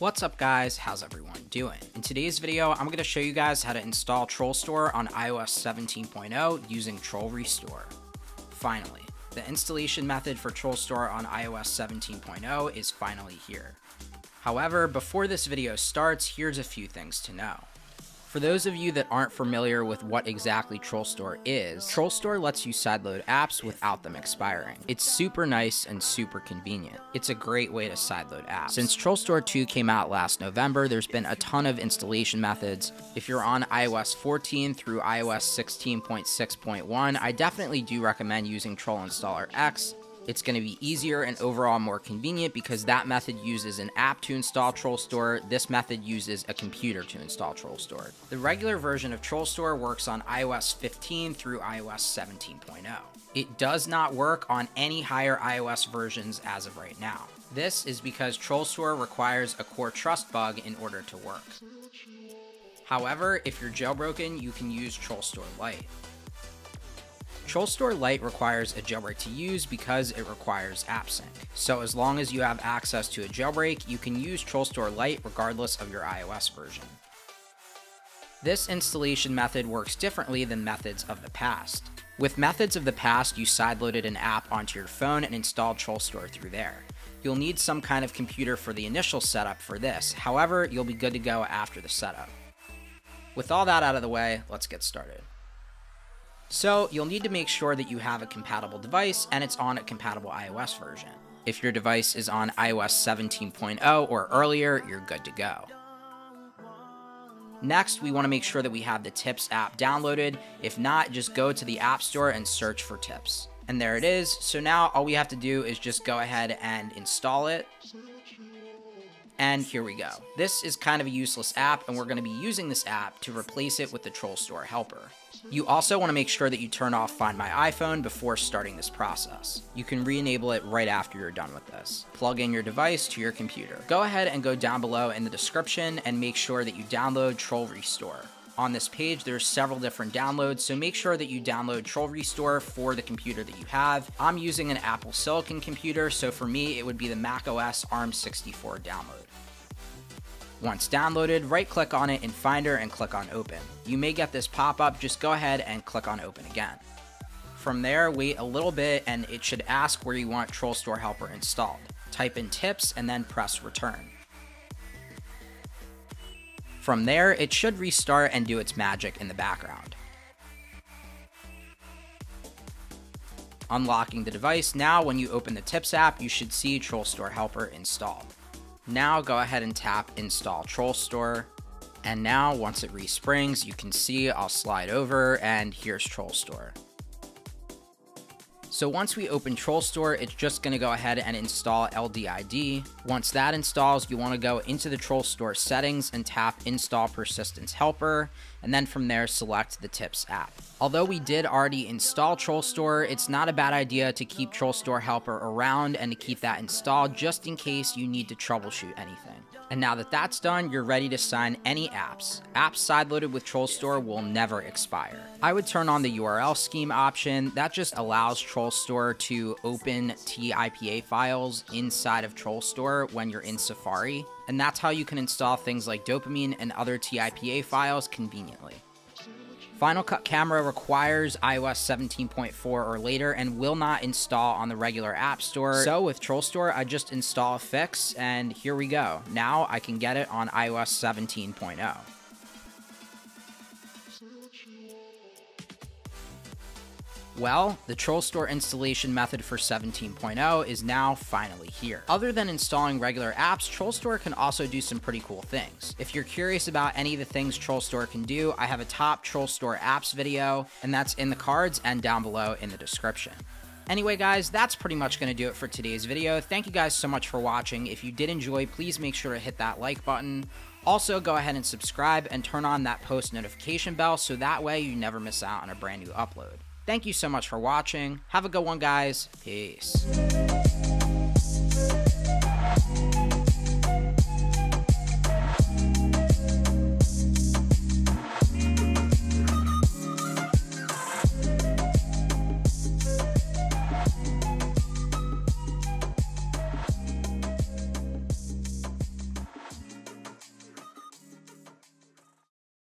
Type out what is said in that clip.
What's up guys, how's everyone doing? In today's video, I'm going to show you guys how to install TrollStore on iOS 17.0 using TrollRestore. Finally, the installation method for TrollStore on iOS 17.0 is finally here. However, before this video starts, here's a few things to know. For those of you that aren't familiar with what exactly TrollStore is, TrollStore lets you sideload apps without them expiring. It's super nice and super convenient. It's a great way to sideload apps. Since TrollStore 2 came out last November, there's been a ton of installation methods. If you're on iOS 14 through iOS 16.6.1, I definitely do recommend using TrollInstallerX it's going to be easier and overall more convenient because that method uses an app to install TrollStore. This method uses a computer to install TrollStore. The regular version of TrollStore works on iOS 15 through iOS 17.0. It does not work on any higher iOS versions as of right now. This is because TrollStore requires a CoreTrust bug in order to work. However, if you're jailbroken, you can use TrollStore Lite. TrollStore Lite requires a jailbreak to use because it requires AppSync. So as long as you have access to a jailbreak, you can use TrollStore Lite regardless of your iOS version. This installation method works differently than methods of the past. With methods of the past, you sideloaded an app onto your phone and installed TrollStore through there. You'll need some kind of computer for the initial setup for this, however, you'll be good to go after the setup. With all that out of the way, let's get started. So you'll need to make sure that you have a compatible device and it's on a compatible iOS version. If your device is on iOS 17.0 or earlier, you're good to go. Next, we want to make sure that we have the Tips app downloaded. If not, just go to the App Store and search for Tips. And there it is. So now all we have to do is just go ahead and install it. And here we go. This is kind of a useless app, and we're going to be using this app to replace it with the TrollStore helper. You also want to make sure that you turn off Find My iPhone before starting this process. You can re-enable it right after you're done with this. Plug in your device to your computer. Go ahead and go down below in the description and make sure that you download TrollRestore. On this page, there's several different downloads, so make sure that you download TrollRestore for the computer that you have. I'm using an Apple Silicon computer, so for me, it would be the macOS ARM64 download. Once downloaded, right click on it in Finder and click on Open. You may get this pop-up, just go ahead and click on Open again. From there, wait a little bit and it should ask where you want TrollStore Helper installed. Type in tips and then press return. From there, it should restart and do its magic in the background. Unlocking the device, now when you open the Tips app, you should see TrollStore Helper installed. Now go ahead and tap install TrollStore. And now once it resprings, you can see I'll slide over and here's TrollStore. So once we open TrollStore, it's just going to go ahead and install LDID. Once that installs, you want to go into the TrollStore settings and tap Install Persistence Helper, and then from there select the Tips app. Although we did already install TrollStore, it's not a bad idea to keep TrollStore Helper around and to keep that installed just in case you need to troubleshoot anything. And now that that's done, you're ready to sign any apps. Apps sideloaded with TrollStore will never expire. I would turn on the URL scheme option. That just allows TrollStore to open TIPA files inside of TrollStore when you're in Safari. And that's how you can install things like dopamine and other TIPA files conveniently. Final Cut Camera requires iOS 17.4 or later and will not install on the regular App Store. So with TrollStore, I just install a fix and here we go. Now I can get it on iOS 17.0. Well, the TrollStore installation method for 17.0 is now finally here. Other than installing regular apps, TrollStore can also do some pretty cool things. If you're curious about any of the things TrollStore can do, I have a top TrollStore apps video, and that's in the cards and down below in the description. Anyway, guys, that's pretty much going to do it for today's video. Thank you guys so much for watching. If you did enjoy, please make sure to hit that like button. Also, go ahead and subscribe and turn on that post notification bell so that way you never miss out on a brand new upload. Thank you so much for watching. Have a good one, guys. Peace.